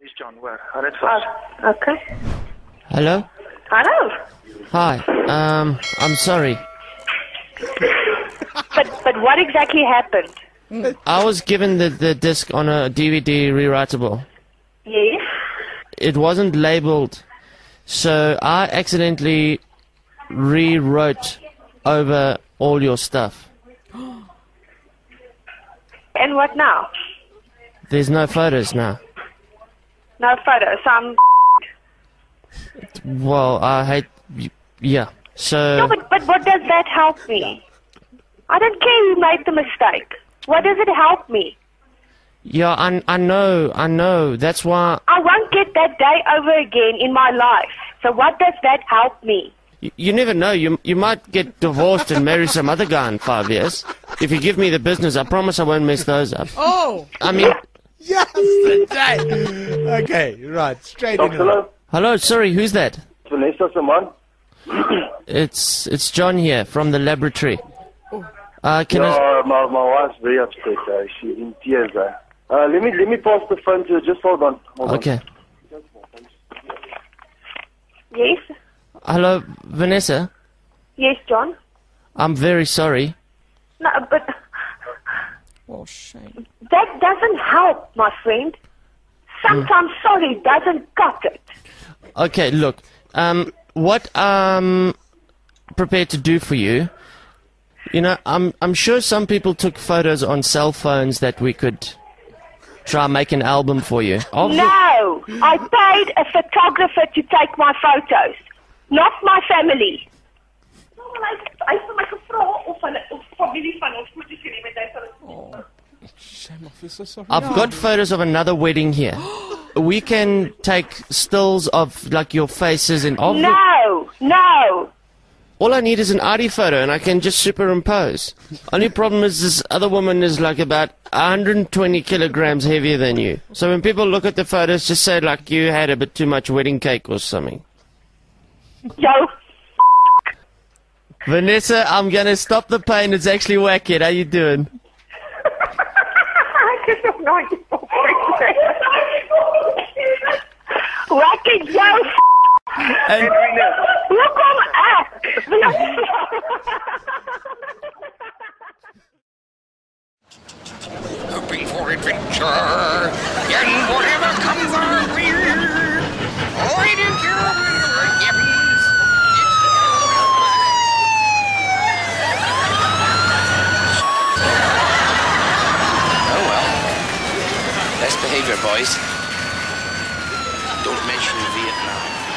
Dis John, hoor. Hou dit vas. Oh, okay. Hello? Hello. Hi. Um, I'm sorry. But but what exactly happened? I was given the, the disc on a DVD rewritable. Yes. It wasn't labeled, so I accidentally rewrote over all your stuff. And what now? There's no photos now. No photos. Um. Well, I hate. y- Yeah. No, but but what does that help me? I don't care who made the mistake. What does it help me? yeah, I I know, I know. That's why I won't get that day over again in my life. So what does that help me? you, you never know. You you might get divorced and marry some other guy in five years. If you give me the business, I promise I won't mess those up. Oh, I mean, yes, today. Okay, right, straight in. Hello, hello. Sorry, who's that? Vanessa se man. It's it's John here from the laboratory. Uh, can I? Yeah, my my wife's very upset. Uh, she's in tears. Uh. Uh, let me let me pass the phone to her. Just hold on. Hold on. Okay. Yes. Hello, Vanessa. Yes, John. I'm very sorry. No, but Oh, shame. that doesn't help, my friend. Sometimes sorry doesn't cut it. Okay, look. Um, what I'm prepared to do for you, you know, I'm I'm sure some people took photos on cell phones that we could try and make an album for you. Of the- No, I paid a photographer to take my photos, not my family. Shame, I feel so sorry. I've got photos of another wedding here. we can take stills of like your faces and of the- No, no. all I need is an ID photo and I can just superimpose. Only problem is this other woman is like about 120 kilograms heavier than you. So when people look at the photos, just say like you had a bit too much wedding cake or something. Yo, Vanessa, I'm gonna stop the pain. It's actually Whackhead. How you doing? Ek is nog nooit Wat is jou And Hoekom ek? hoping for adventure, comes our way. I don't care what happens. Oh well. Behavior, boys. Don't mention Vietnam.